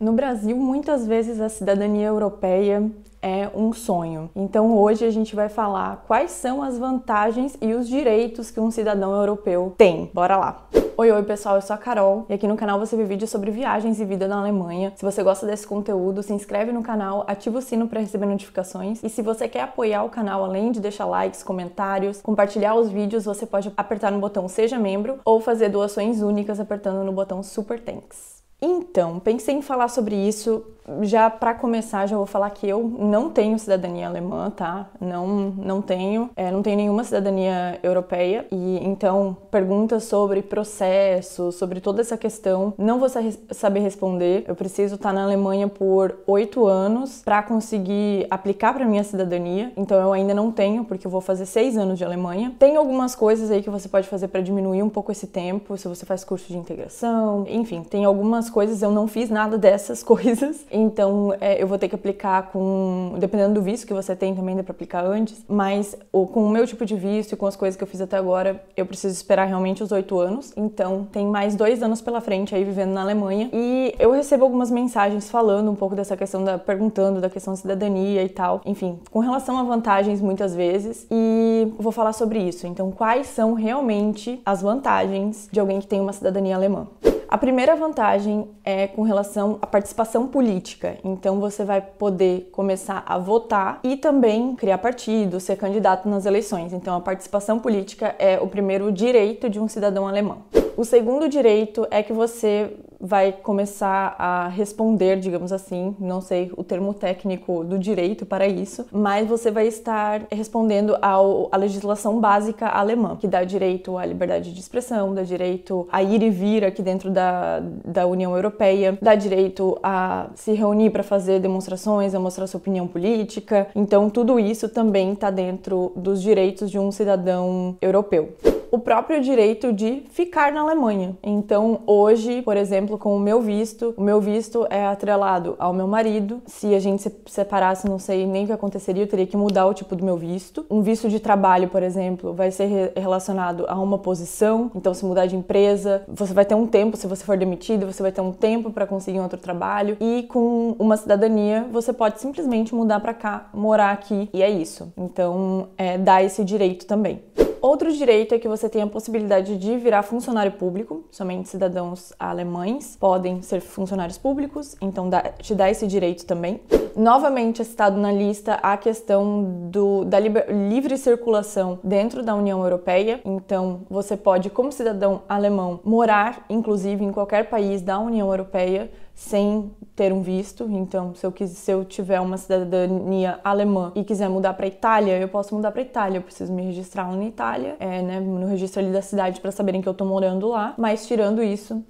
No Brasil, muitas vezes a cidadania europeia é um sonho. Então hoje a gente vai falar quais são as vantagens e os direitos que um cidadão europeu tem. Bora lá! Oi, oi pessoal, eu sou a Carol e aqui no canal você vê vídeos sobre viagens e vida na Alemanha. Se você gosta desse conteúdo, se inscreve no canal, ativa o sino para receber notificações e se você quer apoiar o canal, além de deixar likes, comentários, compartilhar os vídeos, você pode apertar no botão Seja Membro ou fazer doações únicas apertando no botão Super Thanks. Então, pensei em falar sobre isso já para começar, já vou falar que eu não tenho cidadania alemã, tá? Não, não tenho, é, não tenho nenhuma cidadania europeia e então perguntas sobre processo, sobre toda essa questão, não vou saber responder. Eu preciso estar na Alemanha por oito anos para conseguir aplicar para minha cidadania. Então eu ainda não tenho, porque eu vou fazer seis anos de Alemanha. Tem algumas coisas aí que você pode fazer para diminuir um pouco esse tempo, se você faz curso de integração, enfim, tem algumas coisas. Eu não fiz nada dessas coisas. Então, é, eu vou ter que aplicar com. Dependendo do visto que você tem, também dá pra aplicar antes. Mas o, com o meu tipo de visto e com as coisas que eu fiz até agora, eu preciso esperar realmente os oito anos. Então, tem mais dois anos pela frente aí vivendo na Alemanha. E eu recebo algumas mensagens falando um pouco dessa questão da. perguntando da questão de cidadania e tal. Enfim, com relação a vantagens muitas vezes. E vou falar sobre isso. Então, quais são realmente as vantagens de alguém que tem uma cidadania alemã? A primeira vantagem é com relação à participação política. Então você vai poder começar a votar e também criar partido, ser candidato nas eleições. Então a participação política é o primeiro direito de um cidadão alemão. O segundo direito é que você vai começar a responder, digamos assim, não sei o termo técnico do direito para isso, mas você vai estar respondendo ao, à legislação básica alemã, que dá direito à liberdade de expressão, dá direito a ir e vir aqui dentro da, da União Europeia, dá direito a se reunir para fazer demonstrações, a mostrar sua opinião política. Então, tudo isso também está dentro dos direitos de um cidadão europeu o próprio direito de ficar na Alemanha. Então, hoje, por exemplo, com o meu visto, o meu visto é atrelado ao meu marido. Se a gente se separasse, não sei nem o que aconteceria, eu teria que mudar o tipo do meu visto. Um visto de trabalho, por exemplo, vai ser relacionado a uma posição. Então, se mudar de empresa, você vai ter um tempo, se você for demitido, você vai ter um tempo para conseguir um outro trabalho. E com uma cidadania, você pode simplesmente mudar para cá, morar aqui e é isso. Então, é, dá esse direito também. Outro direito é que você tem a possibilidade de virar funcionário público, somente cidadãos alemães podem ser funcionários públicos, então dá, te dá esse direito também. Novamente é citado na lista a questão do, da liber, livre circulação dentro da União Europeia, então você pode, como cidadão alemão, morar inclusive em qualquer país da União Europeia sem ter um visto. Então, se eu, quis, se eu tiver uma cidadania alemã e quiser mudar para Itália, eu posso mudar para Itália. Eu preciso me registrar lá na Itália, é, né, no registro ali da cidade para saberem que eu tô morando lá. Mas tirando isso,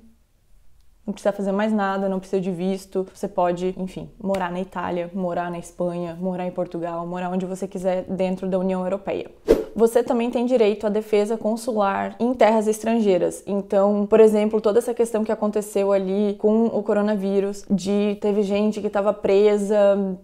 não precisa fazer mais nada, não precisa de visto. Você pode, enfim, morar na Itália, morar na Espanha, morar em Portugal, morar onde você quiser dentro da União Europeia você também tem direito à defesa consular em terras estrangeiras. Então, por exemplo, toda essa questão que aconteceu ali com o coronavírus, de teve gente que estava presa,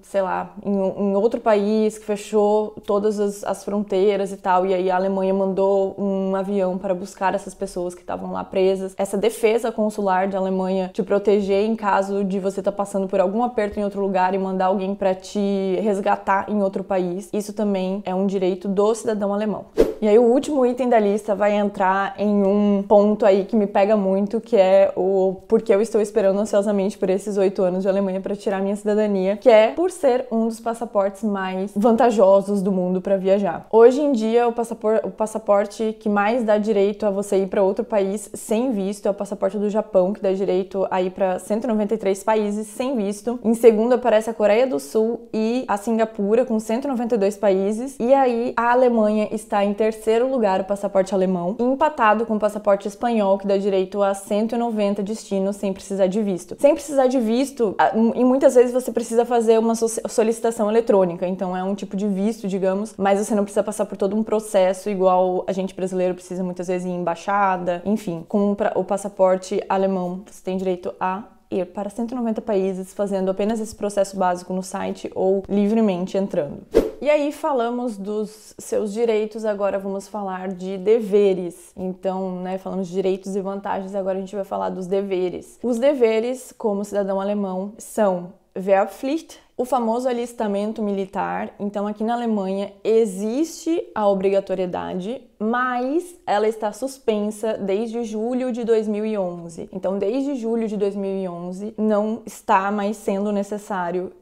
sei lá, em, em, outro país, que fechou todas as, as, fronteiras e tal, e aí a Alemanha mandou um avião para buscar essas pessoas que estavam lá presas. Essa defesa consular da Alemanha te proteger em caso de você estar tá passando por algum aperto em outro lugar e mandar alguém para te resgatar em outro país. Isso também é um direito do cidadão alemão. E aí o último item da lista vai entrar em um ponto aí que me pega muito, que é o porque eu estou esperando ansiosamente por esses oito anos de Alemanha para tirar minha cidadania, que é por ser um dos passaportes mais vantajosos do mundo para viajar. Hoje em dia o passaporte, o passaporte que mais dá direito a você ir para outro país sem visto é o passaporte do Japão, que dá direito a ir para 193 países sem visto. Em segundo aparece a Coreia do Sul e a Singapura com 192 países. E aí a Alemanha está em terceiro lugar o passaporte alemão, empatado com o passaporte espanhol, que dá direito a 190 destinos sem precisar de visto. Sem precisar de visto, e muitas vezes você precisa fazer uma solicitação eletrônica, então é um tipo de visto, digamos, mas você não precisa passar por todo um processo igual a gente brasileiro precisa muitas vezes em embaixada, enfim. Com o passaporte alemão, você tem direito a ir para 190 países fazendo apenas esse processo básico no site ou livremente entrando. E aí falamos dos seus direitos, agora vamos falar de deveres. Então, né, falamos de direitos e vantagens, agora a gente vai falar dos deveres. Os deveres, como cidadão alemão, são Wehrpflicht, o famoso alistamento militar. Então, aqui na Alemanha existe a obrigatoriedade, mas ela está suspensa desde julho de 2011. Então, desde julho de 2011 não está mais sendo necessário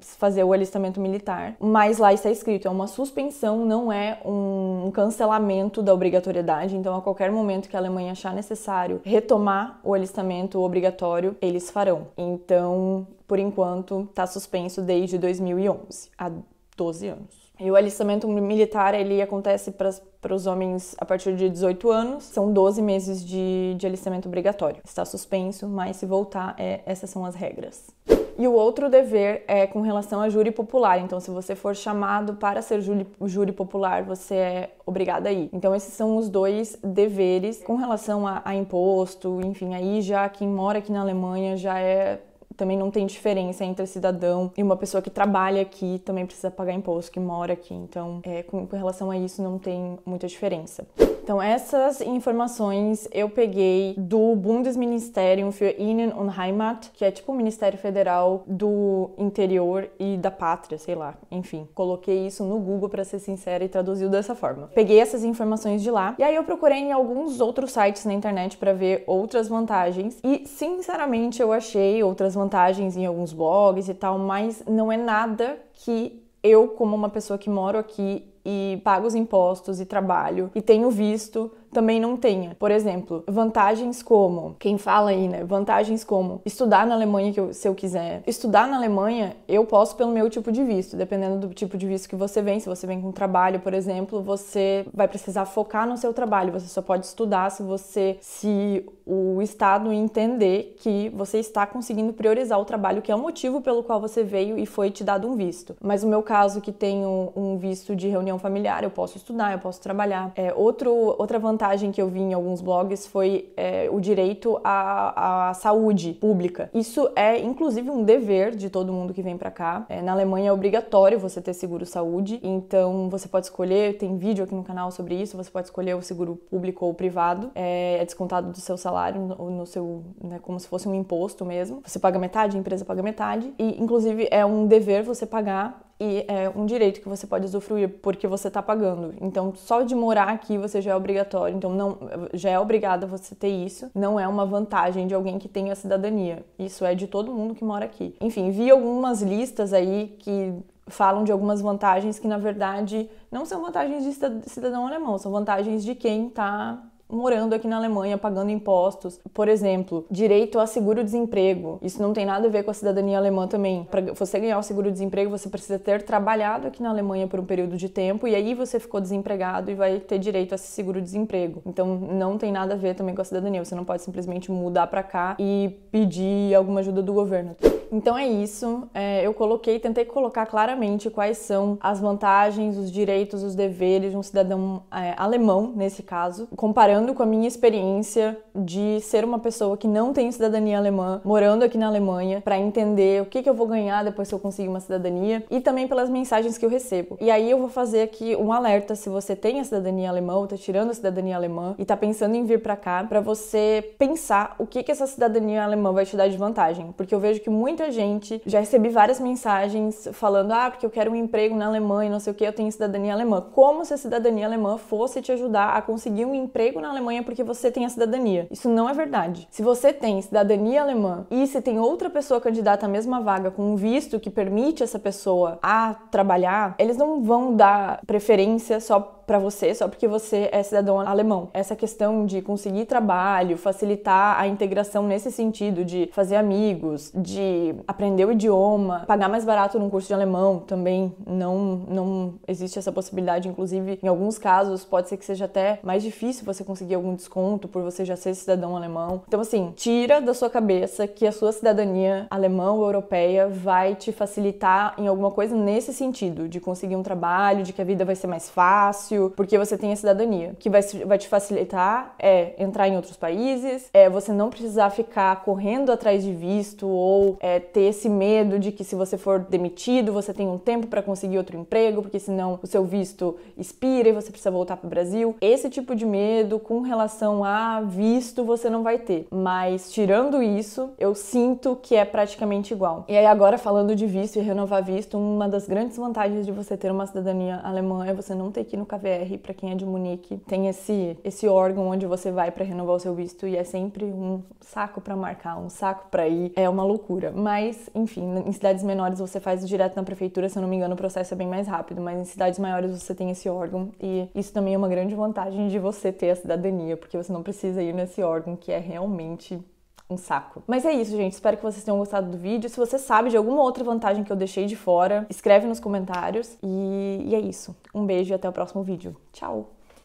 fazer o alistamento militar, mas lá está escrito, é uma suspensão, não é um cancelamento da obrigatoriedade. Então, a qualquer momento que a Alemanha achar necessário retomar o alistamento obrigatório, eles farão. Então, por enquanto, está suspenso desde 2011, há 12 anos. E o alistamento militar ele acontece para os homens a partir de 18 anos. São 12 meses de, de alistamento obrigatório. Está suspenso, mas se voltar, é, essas são as regras. E o outro dever é com relação a júri popular. Então, se você for chamado para ser júri, júri popular, você é obrigado a ir. Então, esses são os dois deveres com relação a, a imposto, enfim, aí já quem mora aqui na Alemanha já é também não tem diferença entre cidadão e uma pessoa que trabalha aqui também precisa pagar imposto, que mora aqui. Então, é, com, com relação a isso, não tem muita diferença. Então, essas informações eu peguei do Bundesministerium für Innen und Heimat, que é tipo o Ministério Federal do Interior e da Pátria, sei lá. Enfim, coloquei isso no Google para ser sincera e traduziu dessa forma. Peguei essas informações de lá e aí eu procurei em alguns outros sites na internet para ver outras vantagens e, sinceramente, eu achei outras vantagens em alguns blogs e tal, mas não é nada que eu, como uma pessoa que moro aqui e pago os impostos e trabalho e tenho visto também não tenha. Por exemplo, vantagens como, quem fala aí, né? Vantagens como estudar na Alemanha que eu, se eu quiser. Estudar na Alemanha, eu posso pelo meu tipo de visto, dependendo do tipo de visto que você vem. Se você vem com trabalho, por exemplo, você vai precisar focar no seu trabalho. Você só pode estudar se você se o estado entender que você está conseguindo priorizar o trabalho, que é o motivo pelo qual você veio e foi te dado um visto. Mas no meu caso, que tenho um visto de reunião familiar, eu posso estudar, eu posso trabalhar. É, outro, outra vantagem vantagem que eu vi em alguns blogs foi é, o direito à, à, saúde pública. Isso é, inclusive, um dever de todo mundo que vem para cá. É, na Alemanha é obrigatório você ter seguro saúde, então você pode escolher, tem vídeo aqui no canal sobre isso, você pode escolher o seguro público ou privado, é, é descontado do seu salário, no, no seu, né, como se fosse um imposto mesmo. Você paga metade, a empresa paga metade, e inclusive é um dever você pagar e é um direito que você pode usufruir porque você está pagando. Então, só de morar aqui você já é obrigatório. Então, não já é obrigado você ter isso. Não é uma vantagem de alguém que tem a cidadania. Isso é de todo mundo que mora aqui. Enfim, vi algumas listas aí que falam de algumas vantagens que na verdade não são vantagens de cidadão alemão, são vantagens de quem está morando aqui na Alemanha, pagando impostos. Por exemplo, direito a seguro-desemprego. Isso não tem nada a ver com a cidadania alemã também. Para você ganhar o seguro-desemprego, você precisa ter trabalhado aqui na Alemanha por um período de tempo e aí você ficou desempregado e vai ter direito a esse seguro-desemprego. Então, não tem nada a ver também com a cidadania. Você não pode simplesmente mudar para cá e pedir alguma ajuda do governo. Então é isso. É, eu coloquei, tentei colocar claramente quais são as vantagens, os direitos, os deveres de um cidadão é, alemão, nesse caso, comparando com a minha experiência de ser uma pessoa que não tem cidadania alemã, morando aqui na Alemanha, para entender o que, que eu vou ganhar depois que eu conseguir uma cidadania e também pelas mensagens que eu recebo. E aí eu vou fazer aqui um alerta se você tem a cidadania alemã ou tá tirando a cidadania alemã e tá pensando em vir para cá, para você pensar o que, que essa cidadania alemã vai te dar de vantagem, porque eu vejo que muita muita gente. Já recebi várias mensagens falando: ah, porque eu quero um emprego na Alemanha, não sei o que, eu tenho cidadania alemã. Como se a cidadania alemã fosse te ajudar a conseguir um emprego na Alemanha porque você tem a cidadania. Isso não é verdade. Se você tem cidadania alemã e se tem outra pessoa candidata à mesma vaga com um visto que permite essa pessoa a trabalhar, eles não vão dar preferência só para você só porque você é cidadão alemão. Essa questão de conseguir trabalho, facilitar a integração nesse sentido de fazer amigos, de aprender o idioma, pagar mais barato num curso de alemão também não não existe essa possibilidade, inclusive em alguns casos pode ser que seja até mais difícil você conseguir algum desconto por você já ser cidadão alemão. Então assim, tira da sua cabeça que a sua cidadania alemã ou europeia vai te facilitar em alguma coisa nesse sentido, de conseguir um trabalho, de que a vida vai ser mais fácil fácil porque você tem a cidadania. Que vai, vai te facilitar é entrar em outros países, é você não precisar ficar correndo atrás de visto ou é, ter esse medo de que se você for demitido, você tem um tempo para conseguir outro emprego, porque senão o seu visto expira e você precisa voltar para o Brasil. Esse tipo de medo com relação a visto você não vai ter. Mas tirando isso, eu sinto que é praticamente igual. E aí agora falando de visto e renovar visto, uma das grandes vantagens de você ter uma cidadania alemã é você não ter que ir no KVR, para quem é de Munique, tem esse esse órgão onde você vai para renovar o seu visto e é sempre um saco para marcar, um saco para ir, é uma loucura. Mas, enfim, em cidades menores você faz direto na prefeitura, se eu não me engano, o processo é bem mais rápido, mas em cidades maiores você tem esse órgão e isso também é uma grande vantagem de você ter a cidadania, porque você não precisa ir nesse órgão que é realmente um saco. Mas é isso, gente. Espero que vocês tenham gostado do vídeo. Se você sabe de alguma outra vantagem que eu deixei de fora, escreve nos comentários. E, e é isso. Um beijo e até o próximo vídeo. Tchau!